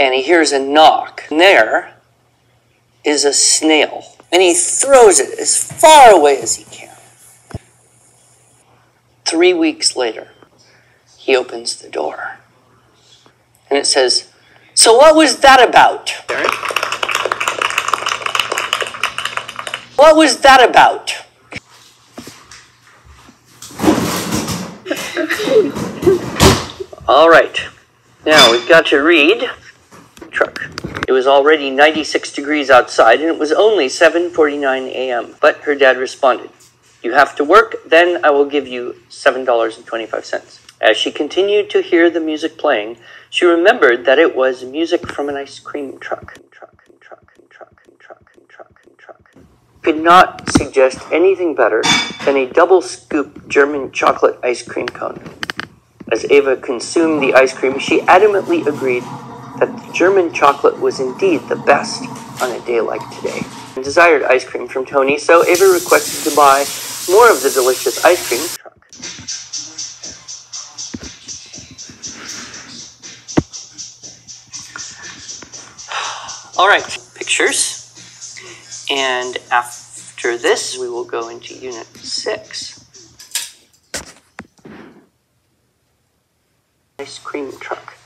and he hears a knock. And there is a snail, and he throws it as far away as he can. Three weeks later, he opens the door, and it says, So, what was that about? What was that about? All right. Now we've got to read. It was already 96 degrees outside and it was only 7:49 a.m. But her dad responded, "You have to work, then I will give you $7.25." As she continued to hear the music playing, she remembered that it was music from an ice cream truck. Truck, truck, truck, truck, truck, truck. Could not suggest anything better than a double scoop German chocolate ice cream cone. As Ava consumed the ice cream, she adamantly agreed that the German chocolate was indeed the best on a day like today. And desired ice cream from Tony, so Ava requested to buy more of the delicious ice cream. All right, pictures. And after this, we will go into Unit 6. Ice cream truck.